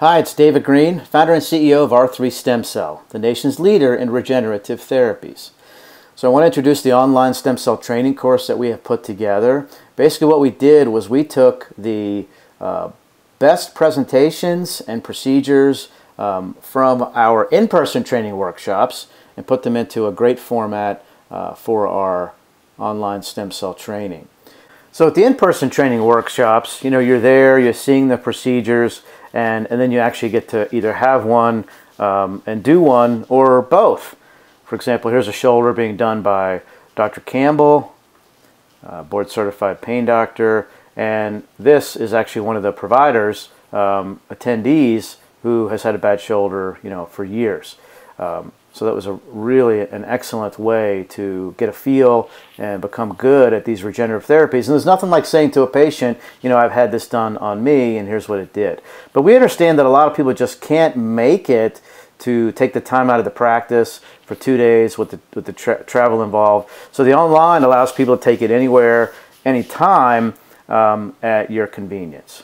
Hi, it's David Greene, founder and CEO of R3 Stem Cell, the nation's leader in regenerative therapies. So I want to introduce the online stem cell training course that we have put together. Basically what we did was we took the uh, best presentations and procedures um, from our in-person training workshops and put them into a great format uh, for our online stem cell training. So at the in-person training workshops, you know, you're there, you're seeing the procedures, and, and then you actually get to either have one um, and do one or both. For example, here's a shoulder being done by Dr. Campbell, board certified pain doctor, and this is actually one of the providers, um, attendees, who has had a bad shoulder, you know, for years. Um, so that was a really an excellent way to get a feel and become good at these regenerative therapies. And there's nothing like saying to a patient, you know, I've had this done on me and here's what it did. But we understand that a lot of people just can't make it to take the time out of the practice for two days with the, with the tra travel involved. So the online allows people to take it anywhere, anytime um, at your convenience.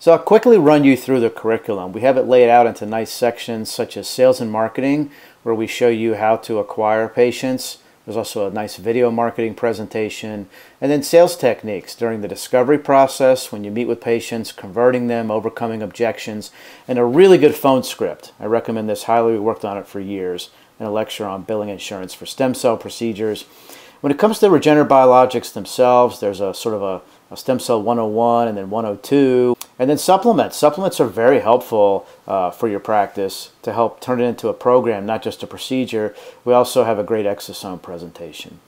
So I'll quickly run you through the curriculum. We have it laid out into nice sections such as sales and marketing, where we show you how to acquire patients. There's also a nice video marketing presentation. And then sales techniques during the discovery process, when you meet with patients, converting them, overcoming objections, and a really good phone script. I recommend this highly. We worked on it for years. And a lecture on billing insurance for stem cell procedures. When it comes to regenerative biologics themselves, there's a sort of a stem cell 101 and then 102. And then supplements. Supplements are very helpful uh, for your practice to help turn it into a program, not just a procedure. We also have a great exosome presentation.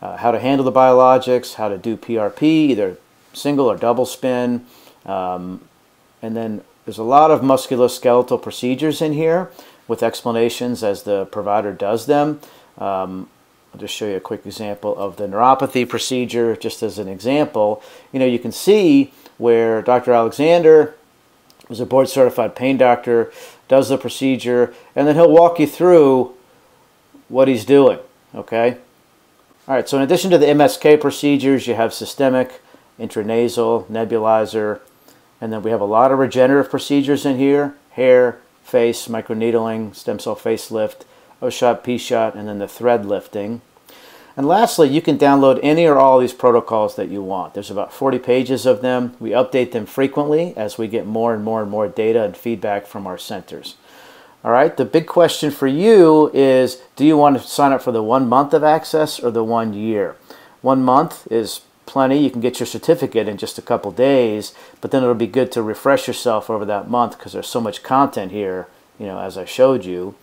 Uh, how to handle the biologics, how to do PRP, either single or double spin. Um, and then there's a lot of musculoskeletal procedures in here with explanations as the provider does them. Um, I'll just show you a quick example of the neuropathy procedure, just as an example. You know, you can see where Dr. Alexander is a board certified pain doctor, does the procedure, and then he'll walk you through what he's doing, okay? All right, so in addition to the MSK procedures, you have systemic, intranasal, nebulizer, and then we have a lot of regenerative procedures in here, hair, face, microneedling, stem cell facelift, O-shot, P-shot, and then the thread lifting. And lastly, you can download any or all of these protocols that you want. There's about 40 pages of them. We update them frequently as we get more and more and more data and feedback from our centers. All right, the big question for you is, do you want to sign up for the one month of access or the one year? One month is plenty. You can get your certificate in just a couple days, but then it'll be good to refresh yourself over that month because there's so much content here, you know, as I showed you.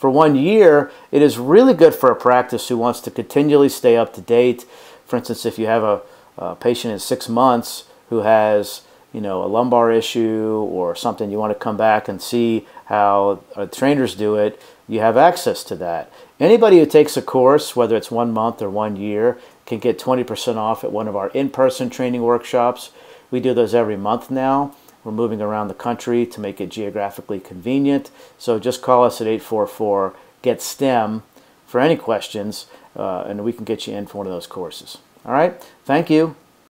For one year, it is really good for a practice who wants to continually stay up to date. For instance, if you have a, a patient in six months who has you know, a lumbar issue or something, you want to come back and see how trainers do it, you have access to that. Anybody who takes a course, whether it's one month or one year, can get 20% off at one of our in-person training workshops. We do those every month now. We're moving around the country to make it geographically convenient. So just call us at 844 get STEM for any questions, uh, and we can get you in for one of those courses. All right, thank you.